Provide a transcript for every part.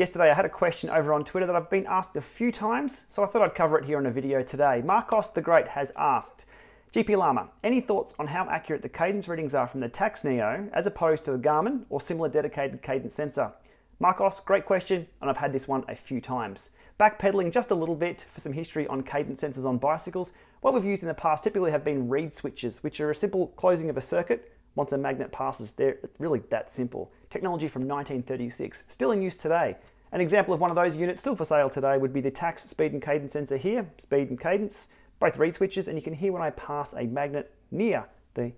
Yesterday I had a question over on Twitter that I've been asked a few times, so I thought I'd cover it here in a video today. Marcos the Great has asked, GP Lama, any thoughts on how accurate the cadence readings are from the Tacx Neo as opposed to the Garmin or similar dedicated cadence sensor? Marcos, great question, and I've had this one a few times. Backpedaling just a little bit for some history on cadence sensors on bicycles, what we've used in the past typically have been reed switches, which are a simple closing of a circuit once a magnet passes. They're really that simple. Technology from 1936, still in use today. An example of one of those units still for sale today would be the Tacx speed and cadence sensor here, speed and cadence, both reed switches, and you can hear when I pass a magnet near the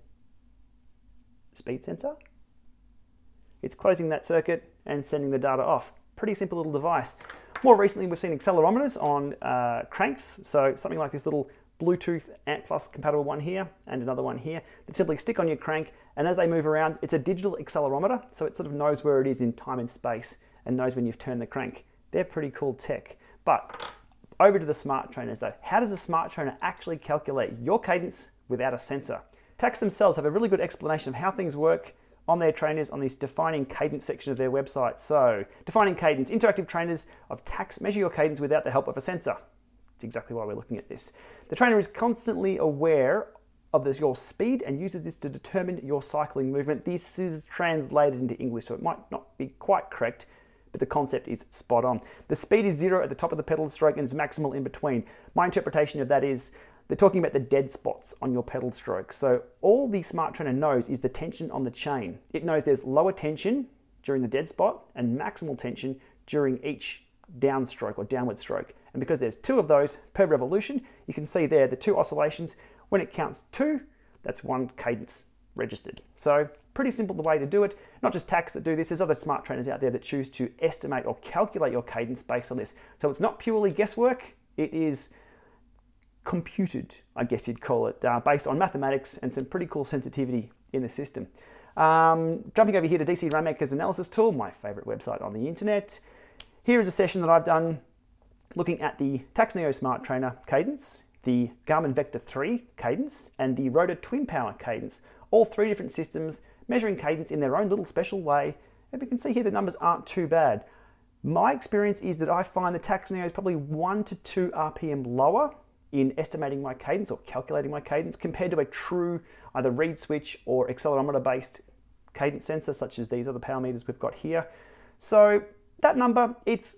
speed sensor. It's closing that circuit and sending the data off. Pretty simple little device. More recently, we've seen accelerometers on uh, cranks, so something like this little Bluetooth Ant Plus compatible one here and another one here that simply stick on your crank and as they move around, it's a digital accelerometer, so it sort of knows where it is in time and space and knows when you've turned the crank. They're pretty cool tech. But over to the smart trainers though. How does a smart trainer actually calculate your cadence without a sensor? Tacx themselves have a really good explanation of how things work on their trainers on this defining cadence section of their website. So, defining cadence, interactive trainers of Tacx measure your cadence without the help of a sensor. That's exactly why we're looking at this. The trainer is constantly aware of this, your speed and uses this to determine your cycling movement. This is translated into English, so it might not be quite correct, but the concept is spot on. The speed is zero at the top of the pedal stroke and is maximal in between. My interpretation of that is they're talking about the dead spots on your pedal stroke. So all the smart trainer knows is the tension on the chain. It knows there's lower tension during the dead spot and maximal tension during each downstroke or downward stroke. And because there's two of those per revolution, you can see there the two oscillations. When it counts two, that's one cadence registered. So pretty simple the way to do it. Not just Tacx that do this, there's other smart trainers out there that choose to estimate or calculate your cadence based on this. So it's not purely guesswork, it is computed, I guess you'd call it, uh, based on mathematics and some pretty cool sensitivity in the system. Um, jumping over here to DC Rainmaker's analysis tool, my favorite website on the internet. Here is a session that I've done looking at the Tacx Neo Smart Trainer cadence, the Garmin Vector 3 cadence, and the Rotor 2INpower cadence. All three different systems measuring cadence in their own little special way. And we can see here the numbers aren't too bad. My experience is that I find the Tacx Neo is probably one to two RPM lower in estimating my cadence or calculating my cadence compared to a true either reed switch or accelerometer based cadence sensor such as these other power meters we've got here. So that number, it's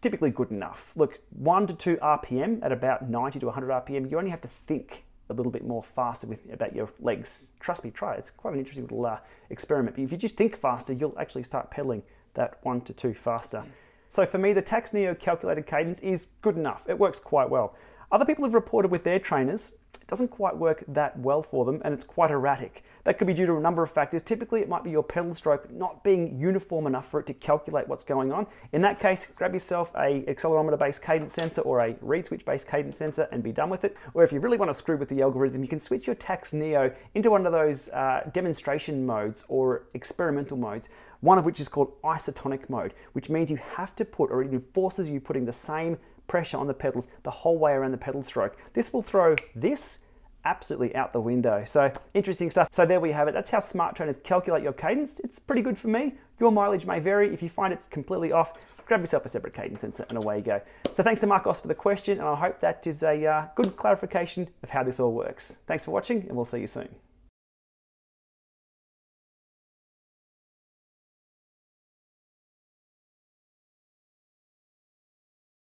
typically good enough. Look, one to two RPM at about 90 to 100 RPM, you only have to think a little bit more faster with about your legs. Trust me, try it. It's quite an interesting little uh, experiment. But if you just think faster, you'll actually start pedaling that one to two faster. So for me, the Tacx Neo calculated cadence is good enough. It works quite well. Other people have reported with their trainers, doesn't quite work that well for them and it's quite erratic. That could be due to a number of factors. Typically, it might be your pedal stroke not being uniform enough for it to calculate what's going on. In that case, grab yourself a accelerometer-based cadence sensor or a reed switch-based cadence sensor and be done with it. Or if you really want to screw with the algorithm, you can switch your Tacx Neo into one of those uh, demonstration modes or experimental modes, one of which is called isotonic mode, which means you have to put, or it enforces you putting the same pressure on the pedals the whole way around the pedal stroke. This will throw this absolutely out the window. So interesting stuff. So there we have it. That's how smart trainers calculate your cadence. It's pretty good for me. Your mileage may vary. If you find it's completely off, grab yourself a separate cadence sensor and away you go. So thanks to Marcos for the question and I hope that is a uh, good clarification of how this all works. Thanks for watching and we'll see you soon.